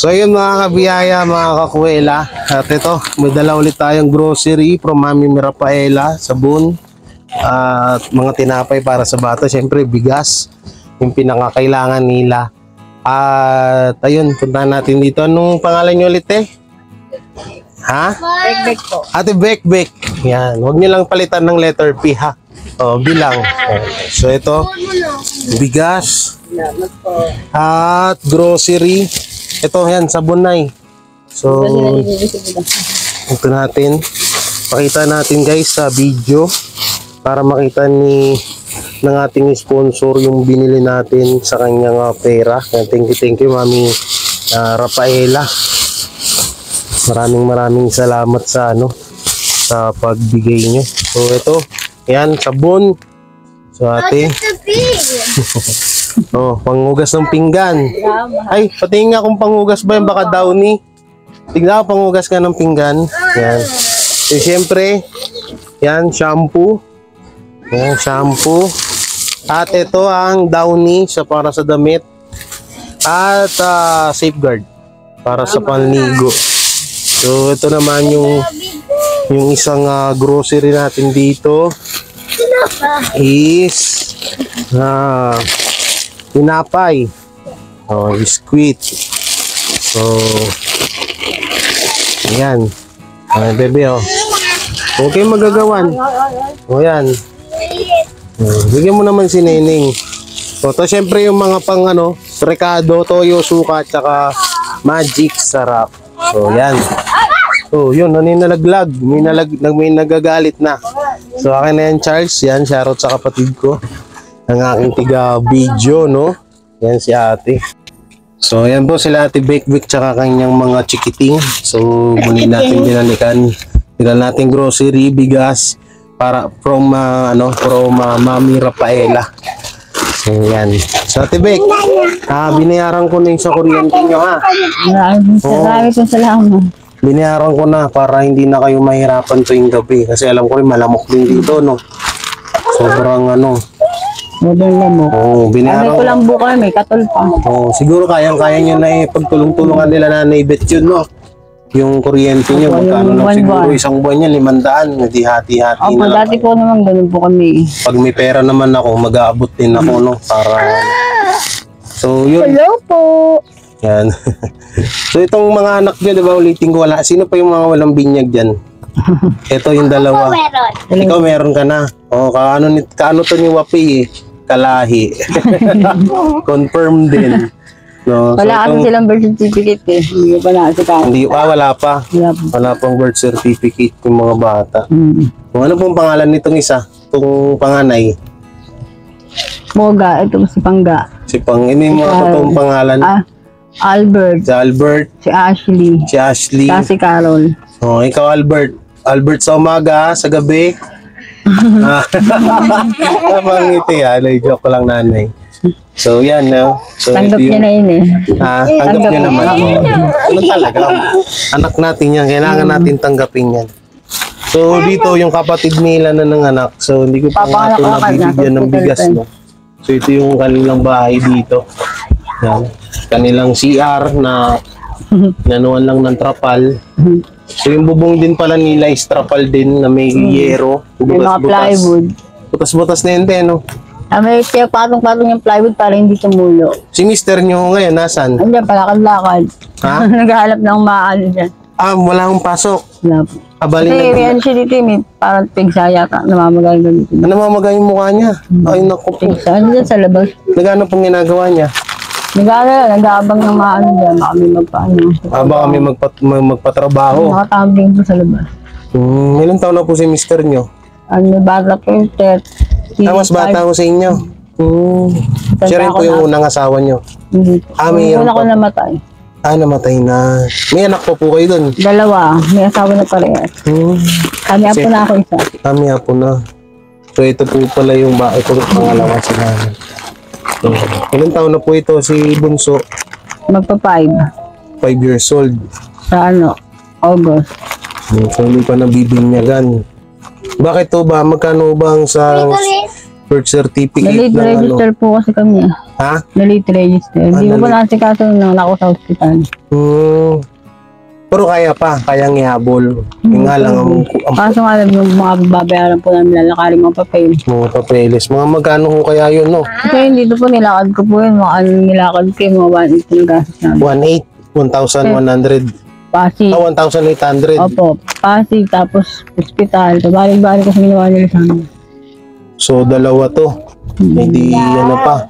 So yun mga kabiyaya, mga kakuwela. At ito, may dala ulit tayong grocery from Mami Mirapaela, sabon. At mga tinapay para sa bata. Siyempre, bigas. Yung pinakakailangan nila. At ayun, punta natin dito. Anong pangalan nyo ulit eh? Ha? Bek-bek po. Ate Bek Bek. Yan. Huwag niyo lang palitan ng letter P ha. O, bilang. So ito, bigas. At grocery. Ito yan, sabunay. So, ito natin. Pakita natin guys sa video para makita ni ng ating sponsor yung binili natin sa kanyang uh, pera. Thank you, thank you, Mami uh, Rafaela. Maraming maraming salamat sa ano sa pagbigay niyo. So ito, yan sabon. So ate, oh, panghugas ng pinggan. Ay, patingin nga kung panghugas ba yan, baka downy. Tingnan ko panghugas ka ng pinggan. Yan. So, siyempre, yan, shampoo. Yan, shampoo. At ito ang downy sa para sa damit. At ah, safeguard para sa panligo. So, ito naman yung yung isang ah, grocery natin dito is ah tinapay. Oh, biscuit. So, ayan. Ay, bebe, oh. Okay, magagawan. O, yan. Oh, bigyan mo naman si Neneng. So, to, syempre yung mga pang, ano, rekado, toyo, suka, tsaka magic sarap. So, yan. So, yun, naninalaglag. May, nalag, may nagagalit na. So, akin na yan, Charles. Yan, shoutout sa kapatid ko. Ang aking tiga video, no? Yan si ate. So, yan po sila ate Bake Bake tsaka kanyang mga chikiting. So, muli natin binalikan. Binal natin grocery, bigas para from uh, ano, from uh, Mami Rafaela. So, yan. So, ate Bake, ah, binayaran ko na yung sa kuryente nyo, ha? Maraming maraming po salamat. Binayaran ko na para hindi na kayo mahirapan tuwing gabi. Kasi alam ko rin malamok din dito, no? Sobrang ano. Mudong lamok. Oo, Ano ko lang buka, may katol pa. Oh, siguro kayang-kaya nyo na eh, pagtulong-tulungan nila na naibet yun, no? Yung kuryente nyo, Opo, magkano yung lang siguro isang buwan yan, limandaan, hindi hati-hati Opo, na lang. dati po naman ganun po kami. Pag may pera naman ako, mag-aabot din ako, no? Para, so yun, Hello po. yan. so itong mga anak nyo, di ba, ulitin ko, wala, sino pa yung mga walang binyag dyan? Ito yung dalawa. Ikaw meron ka na. O, kaano, ni- kaano to ni Wapi eh? Kalahi. Confirm din. No, so Wala kasi itong- silang birth certificate eh. Hindi pa nakasikaw. Hindi, ah, wala pa. Wala pang birth certificate yung mga bata. Mm. Kung ano pong pangalan nitong isa? Itong panganay. Moga, ito si Pangga. Si Pang, ano yung mga Ah. totoong pangalan? Ah, Albert, Si Albert, si Ashley, si Ashley. si Carol. Oh, ikaw Albert. Albert sa umaga, sa gabi. Ah, Napangiti ah. Nay, joke lang nanay. So yan, no? So, Tanggap ito niya yung- na yun eh. Ah, tanggap niya naman. Ano talaga? Anak natin yan. Kailangan natin tanggapin yan. So, dito yung kapatid nila na nanganak. So, hindi ko pa nga Papanganak ito nabibigyan ng bigas, no? So, ito yung kanilang bahay dito. Yan. Kanilang CR na nanuan lang ng trapal. So, yung bubong din pala nila is trapal din na may yero. Hmm. May mga plywood. Butas-butas na yun, te, no? Ah, may kaya patong-patong yung plywood para hindi tumulo. Si mister nyo ngayon, nasan? Andiyan, palakad-lakad. Ha? Naghahanap ng maano dyan. Ah, wala akong pasok. Wala po. Abali Kasi na. real siya dito eh, may parang pigsa yata, namamagal na dito. Ano mamagay yung mukha niya? Ay, naku po. Pigsa, ano dyan sa labas? Nagano pong ginagawa niya? Nag-aaral, nag-aabang ng maano dyan, baka may magpaano. Ah, baka may magpat, mag- magpatrabaho. Nakatambling po sa labas. Hmm, ilang taon na po si mister niyo? Ano, bata po yung tet. Ah, mas bata ko sa inyo. Hmm. Siya rin po yung unang asawa niyo. Hindi po. Ah, may Yung una ano ko pa? namatay. Ah, namatay na. May anak po po kayo dun. Dalawa, may asawa na parehas. Hmm. Kami po na ako isa. Kami po na. So, ito po pala yung ba, ito po pangalawa sa namin. So, ilang taon na po ito si Bunso? Magpa five. 5 years old. Sa ano, August. Hmm, So, hindi pa nabibinyagan. Bakit to ba? Magkano ba ang sa birth certificate Na-late ng ano. register po kasi kami. Ha? Na-late register. Hindi Ah, ko pa na-late. nakasikaso nung ako sa hospital. Hmm. Pero kaya pa, kayang ihabol. Yung nga lang, ang, ang Kaso nga lang yung mga babayaran po namin lalakarin mga papel. mga papeles. Mga magkano ho kaya yun, no? Yun dito po nilakad ko po yun. Mga ano nilakad ko yung mga 1.8 yung gastos namin. 1,800, 1,100. Pasig. Ah, 1,800. Opo. Pasig. Tapos hospital. So, balik-balik kasi ginawa nila sa amin. So, dalawa to. Hindi, ano pa.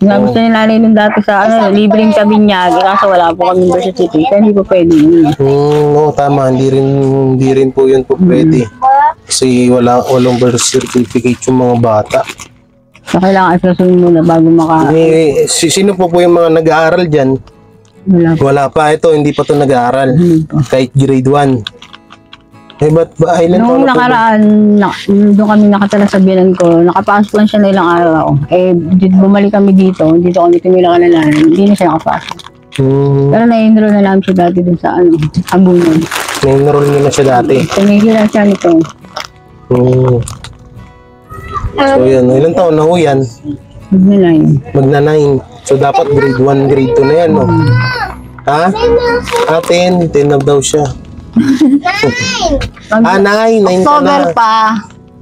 Nga gusto ni nanay nung dati sa ano, libreng kabinyag. Kaso wala po kami birth certificate. Kaya hindi po pwede yun. Hmm, no, tama. Hindi rin, hindi rin po yun po pwede. Kasi wala, walang birth certificate yung mga bata. So, kailangan ipasunod muna bago maka... Eh, si, sino po po yung mga nag-aaral dyan? Wala po. Wala pa. Ito, hindi pa to nag-aaral. Kahit grade 1. Eh, ba't ba? Taon Nung nakaraan, na, doon kami nakatala sa binan ko, nakapasok lang siya na ilang araw. Eh, di- bumalik kami dito, dito kami tumila ka na lang, hindi na siya nakapasok. Hmm, Pero na-enroll na namin siya dati dun sa ano, Ambunan. na-enroll nyo na siya dati. Tumigil lang siya nito. Hmm. So, yan. Ilan taon na ho yan? Nila yun. Magna 9. So, dapat grade 1, grade 2 na yan, no? Ha? Ah, 10. 10 na daw siya. Ah, 9. 9 ka na. October pa.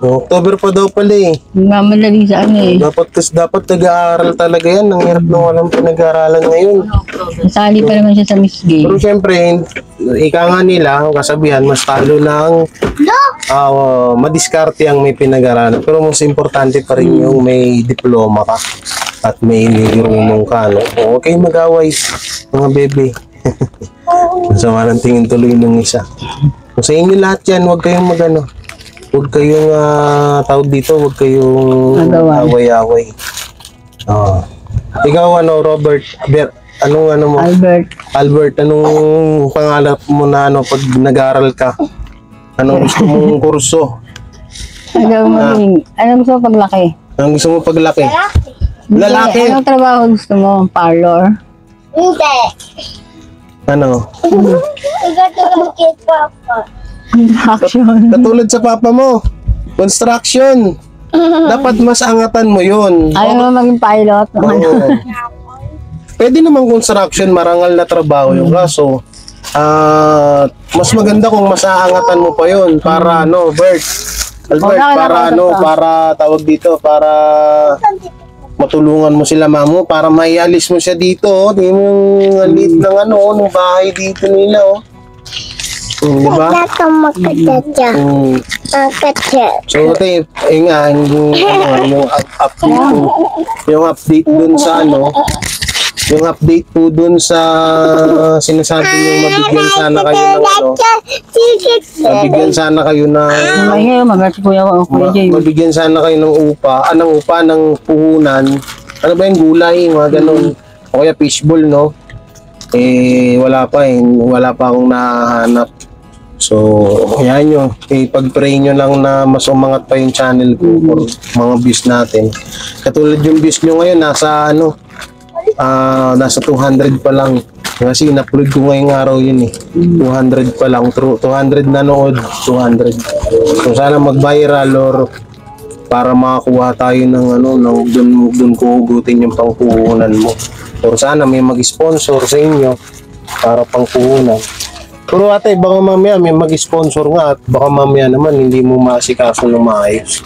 October pa daw pala eh. Mamadali sa ano eh. Dapat, kasi dapat nag-aaral talaga yan. Ang hirap nung walang pinag-aaralan ngayon. Nasali pa naman siya sa Miss Gay. Pero syempre, ika nga nila, ang kasabihan, mas talo ng uh, madiskarte ang may pinag-aralan. Pero mas importante pa rin yung may diploma ka at may nirunong ka. No? O, Huwag kayong mag-away, mga bebe. Masama ng tingin tuloy ng isa. Kung sa inyo lahat yan, huwag kayong magano. Huwag kayong ah, tawag dito, huwag kayong away-away. Oo. Ikaw ano, Robert, Ber, anong ano mo? Albert. Albert, anong pangalap mo na ano pag nag-aaral ka? Anong gusto mong kurso? Ano maging, ano gusto mo paglaki? Anong gusto mo paglaki? Lalaki. Hindi, Anong trabaho gusto mo? Parlor? Hindi. Ano? Igatulog kay Papa. Action. Katulad sa papa mo. Construction. Dapat mas angatan mo yun. Ayaw mo maging pilot? Oo. Pwede naman construction, marangal na trabaho yung kaso. Ah, mas maganda kung mas aangatan mo pa yun para ano, Bert. Albert, para ano, para tawag dito, para matulungan mo sila mamo para maialis mo siya dito. Oh. Di mo yung alit ng ano, oh, ng bahay dito nila, oh. Hmm, di ba? Nato makatadya. Hmm. Makatya. So, ito yung, yung, yung, ano, yung po, yung update dun sa ano, yung update po dun sa sinasabi yung mabigyan sana kayo ng ano, mabigyan sana kayo Ay, Kuya, Kuya Jay. mabigyan sana kayo ng upa, ah, ng upa, ng puhunan, ano ba yung gulay, mga ganun, o kaya fishball, no? Eh, wala pa eh, wala pa akong nahanap. So, yan nyo. Eh, pag-pray nyo lang na mas umangat pa yung channel ko for mga views natin. Katulad yung views nyo ngayon, nasa ano, ah nasa 200 pa lang. Kasi in-upload ko ngayong araw yun eh. 200 pa lang. True, 200 nanood, 200. So, sana mag-viral or para makakuha tayo ng ano, ng dun, dun ko hugutin yung pangpuhunan mo. Or sana may mag-sponsor sa inyo para pangpuhunan. Pero ate, baka mamaya may mag-sponsor nga at baka mamaya naman hindi mo maasikaso ng maayos.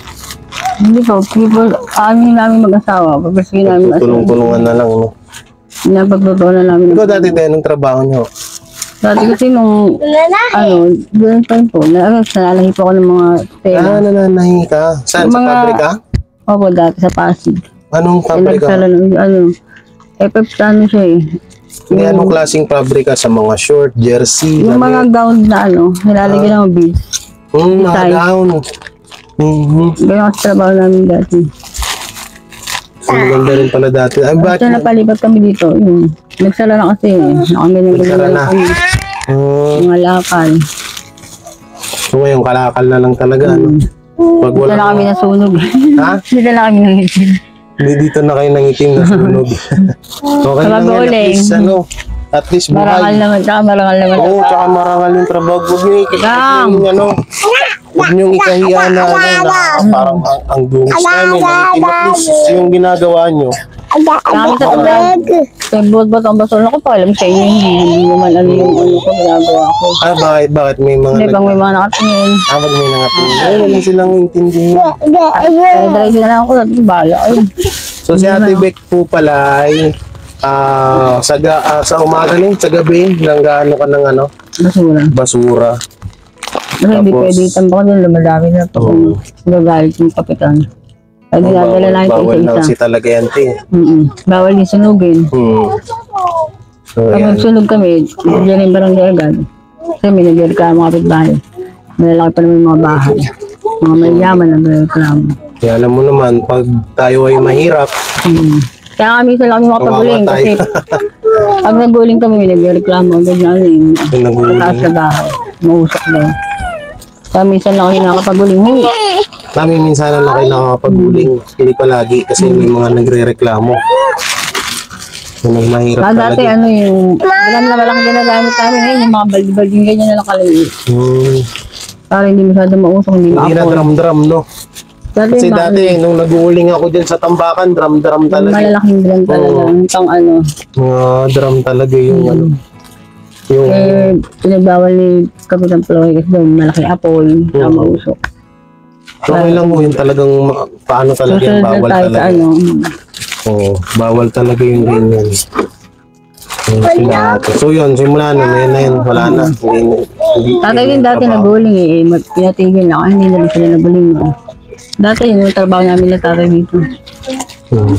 Hindi po, people, amin namin mag-asawa. Pagpasagin namin mag-asawa. Tulong-tulungan na lang, no? Napagtotoo na namin. Ikaw dati tayo ng trabaho nyo. Dati kasi nung, ano, doon pa rin po, na, nalalahi po ako ng mga tela. Ah, nananahi ka. Saan? Sa Mga- pabrika? Opo, dati sa Pasig. Anong Eh, pabrika? nagsala ng, ano, FF ano siya eh. Hindi, anong klaseng pabrika? Sa mga short, jersey, Yung mga gown na ano, nilalagyan ng beads. Hmm, mga gown. Mhm. Ganyan kasi trabaho namin dati. Ang ganda rin pala dati. Ay, Basta bakit? napalipat kami dito. Yung, nagsala na kasi eh. Nagsara ganyan na. kami. Hmm, Mga lakal. so ngayon, kalakal na lang talaga, ano? Pag Dito wala, na kami nasunog. ha? Dito na kami nangitin. Hindi dito na kayo nangitim na sunog. okay lang yan, at least, ano, at least Marangal buhay. naman, tsaka marangal naman. Oo, tsaka marangal yung trabaho. Huwag Gang. yung ano. Huwag niyong ikahiya na, ano, na parang ang, ang dungis namin, ang tinapos yung ginagawa niyo. Kami sa tabi. Sa buot-buot ang basura ko pa, alam sa inyo, hindi, naman ano yung ano ko, ginagawa ko. Ah, bakit, bakit may mga Hindi bang may mga nakatingin. Ah, pag may nangatingin. Ay, wala silang intindihin. Kaya diretso na lang ako, bahala. Ay, So si Ate Beck po pala ay ah, sa, ah, sa umaga rin, sa gabi, nang gaano ka ng ano, basura. basura. Kasi hindi pwede itambak doon, lumadami na po. Oo. Nagagalit yung kapitan. Ay, Oh, dinadala natin bawal na sa kasi isa. talaga yan, te. Mm Bawal din sunugin. Hmm. So, Pag yan. nagsunog kami, bigyan yung barangay agad. Kasi may nagreklamo kapitbahay. Malalaki pa naman yung mga bahay. Mga mayayaman na nagreklamo. Kaya alam mo naman, pag tayo ay mahirap, Mm. Kaya kami lang kami makapaguling kasi pag naguling kami, may nagreklamo agad na ano yung yung taas sa bahay. Mausok daw. Kaya minsan lang kami nakakapaguling. Kami minsan lang kayo nakakapaguling. Hindi palagi kasi may mga nagre-reklamo. Yung nagmahirap Ah, dati talaga. ano yung, alam na walang ginagamit namin ngayon, yung mga baldi-baldi ganyan na kalaliit. Hmm. Para hindi masyado mausok, hindi Hindi na maapoy. drum-drum, no? Dati Kasi mga dati, nung naguuling ako dyan sa tambakan, drum-drum talaga. malalaking drum talaga, Oo. yung pang ano. Mga drum talaga yung ano. Yung, Eh, pinagbawal ni Kapitan Ploy kasi doon, malaki apoy, na Oo. mausok. okay lang mo, yung talagang, paano talaga yung na bawal talaga. ano. Oo, bawal talaga yung ganyan. Yung sila- So yun, simula na, yun na yun, wala na. Tatay din hindi dati trabaho. naguling eh, pinatigil na, hindi na rin sila naguling. No? Dati yun yung trabaho namin na tatay dito. Hmm.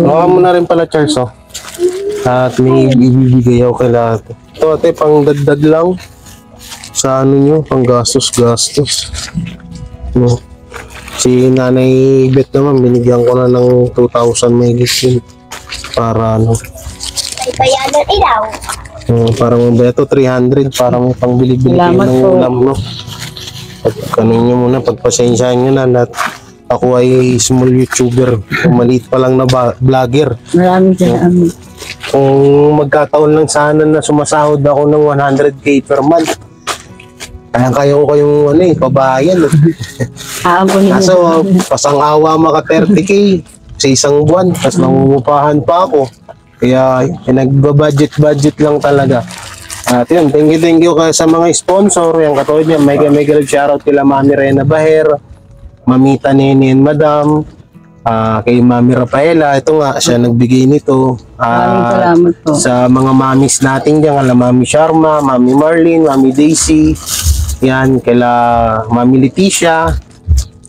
Baka mo na rin pala, Charles, oh. At may ibibigay ako kay lahat. Ito, ate, pang dagdag lang. Sa ano nyo, pang gastos-gastos. No. Si Nanay Bet naman, binigyan ko na ng 2,000 may gift Para ano, Kaya na ilaw. uh, para mabaya to 300 para may pangbili-bili kayo Salamat ng po. ulam, no? Pag kanin nyo muna, pagpasensyahan nyo na lahat. Ako ay small YouTuber. Maliit pa lang na ba- vlogger. Maraming salamat. Kung magkataon lang sana na sumasahod ako ng 100k per month. Kaya kaya ko kayong ano eh, pabayan. eh. Niyo. Kaso pasang-awa maka 30k sa isang buwan. Tapos nangungupahan pa ako. Kaya nagba-budget-budget lang talaga. At yun, thank you, thank you ka sa mga sponsor. Yung katulad niya, mega mega love shoutout kila Mami Rena Baher, Mamita Nene and Madam, ah, kay Mami Rafaela. Ito nga, siya nagbigay nito. Maraming Ah, salamat po. sa mga mamis natin dyan, kala Mami Sharma, Mami Marlene, Mami Daisy, yan, kala Mami Leticia,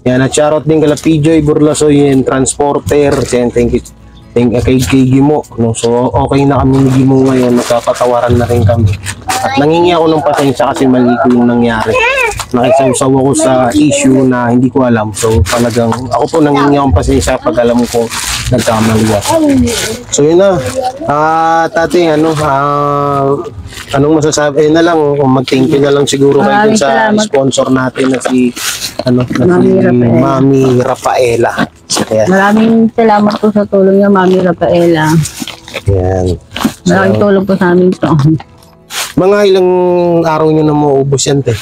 yan, at shoutout din kala PJ Burlasoy, yan, Transporter, yan, thank you, thank you kay, kay Gimo, no? so okay na kami ni Gimo ngayon, nagkapatawaran na rin kami. At nangingi ako ng pasensya kasi mali ko yung nangyari. Nakisawsaw ako sa issue na hindi ko alam. So talagang ako po nangingi akong pasensya pag alam ko nagkamali ako. So yun na. Ah, tate, ano, ah, anong masasabi? Eh na lang, mag-thank you na lang siguro kayo dun Maraming sa salamat. sponsor natin na si, ano, na Mami si Rafaela. Mami Rafaela. Ayan. Maraming salamat po sa tulong niyo, Mami Rafaela. Ayan. Malaking tulong po sa amin to. Mga ilang araw nyo na mauubos yan, te.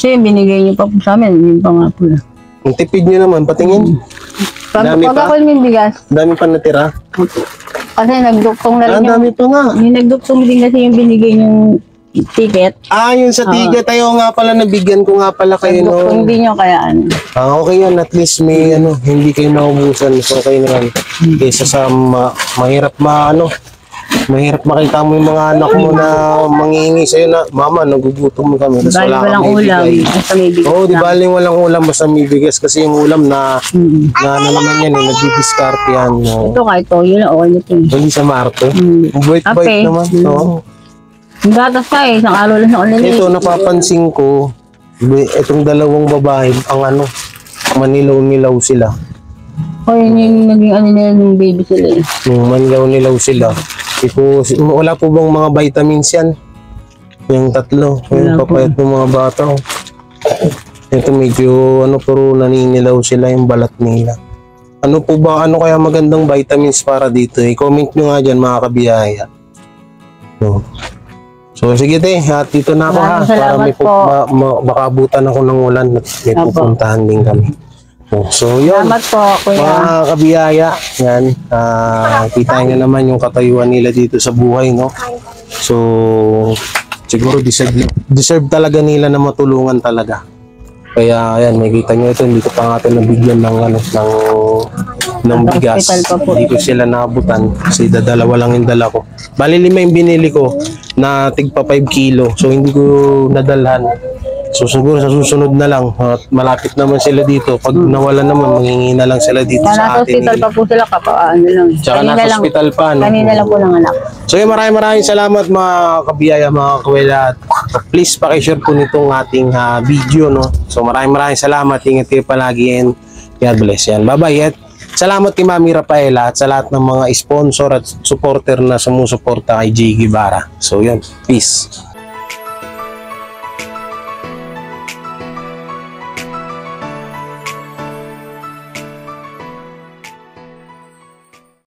Kasi binigay niyo pa po sa amin, yun pa nga po. Ang tipid nyo naman, patingin. Pag, Dami pag pa? ako yung bigas, Dami pa natira. kasi nagduktong na Ah, rin yung, dami pa nga. yung nagduktong din kasi yung binigay yung ticket. Ah, yun sa tiga tayo nga pala, nabigyan ko nga pala kayo Nagduktong no. din yung kaya ano. Ah, okay yan. At least may ano, hindi kayo naubusan. So, okay na yan. Kaysa sa ma- mahirap ma, ano, mahirap makita mo yung mga anak mo na mangingi sa'yo na, Mama, nagugutom kami. Tapos wala walang kang ulam, maibigay." basta may bigas Oo, di lang. baling walang ulam basta may bigas kasi yung ulam na, Mm. na ano naman yan eh, nagdi-discard yan. No. Ito kahit to, yun lang okay na ito. eh. Hindi sa Marte. Mm. Ang bait-bait Kape. naman. Mm. Oo. Yung gatas ka eh, isang araw lang sa ulan eh. Ito, napapansin ko, itong dalawang babae, ang ano, manilaw-nilaw sila. O yun yung naging ano nila nung baby sila eh. Manilaw-nilaw sila. Ito, si- wala po bang mga vitamins yan? Yung tatlo, yung po. papayat ng mga bata. oh. Ito medyo, ano, puro naninilaw sila yung balat nila. Ano po ba, ano kaya magandang vitamins para dito? I-comment nyo nga dyan mga kabiyaya. No. So sige te, at dito na ako ha. Maraming Para salamat may pu- po. ma- ma- makaabutan ako ng ulan at may pupuntahan din kami. So yun. Salamat po, kuya. Mga kabiyaya, yan. ah kita nyo naman yung katayuan nila dito sa buhay, no? So, siguro deserve, deserve talaga nila na matulungan talaga. Kaya, ayan, may kita nyo ito, hindi ko pa natin nabigyan ng, ano, ng, ng bigas. Hindi ko sila naabutan kasi dadalawa lang yung dala ko. Bali lima yung binili ko na tigpa 5 kilo. So, hindi ko nadalhan. So siguro sa susunod na lang at malapit naman sila dito. Pag nawala naman, mangingi na lang sila dito sa nasa atin. hospital pa po sila kapa ano lang. Tsaka Kanina nasa lang, hospital pa. No? kanina lang po ng anak. So yun, maraming maraming salamat mga kabiyaya, mga kawela. At Please pakishare po nitong ating ah, video. No? So maraming maraming salamat. Ingat kayo palagi and God bless yan. Bye-bye. At salamat kay Mami Rafaela at sa lahat ng mga sponsor at supporter na sumusuporta kay Jay Guevara. So yun, peace.